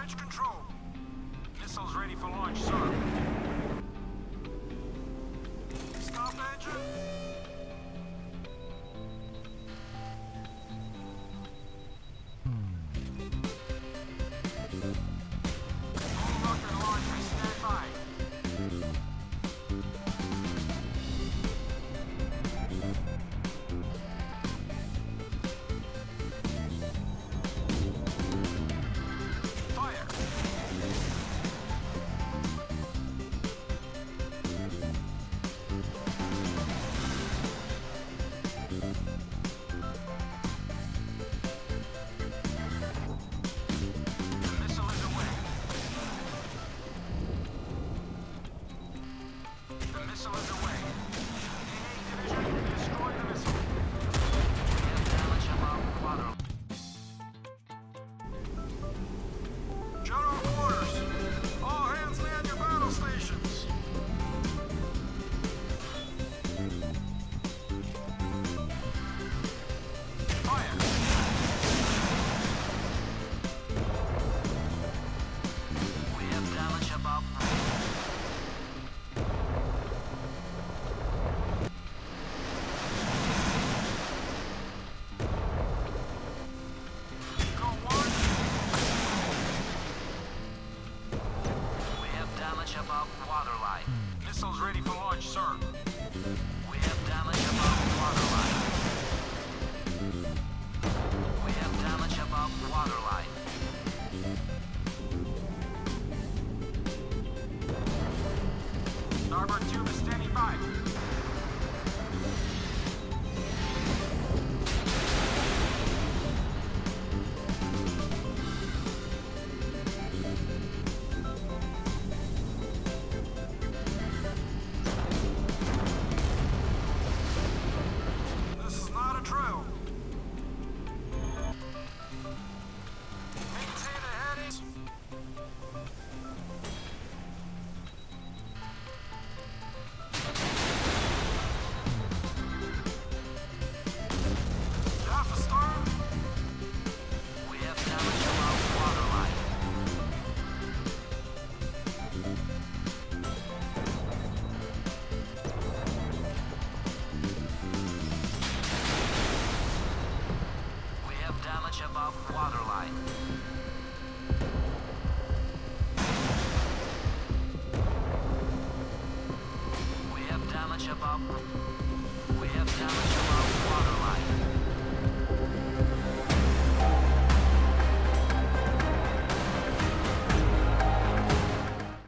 bridge control. Missiles ready for launch, sir. Stop engine. Missiles ready for launch, sir. much above waterline. We have damage above... We have damage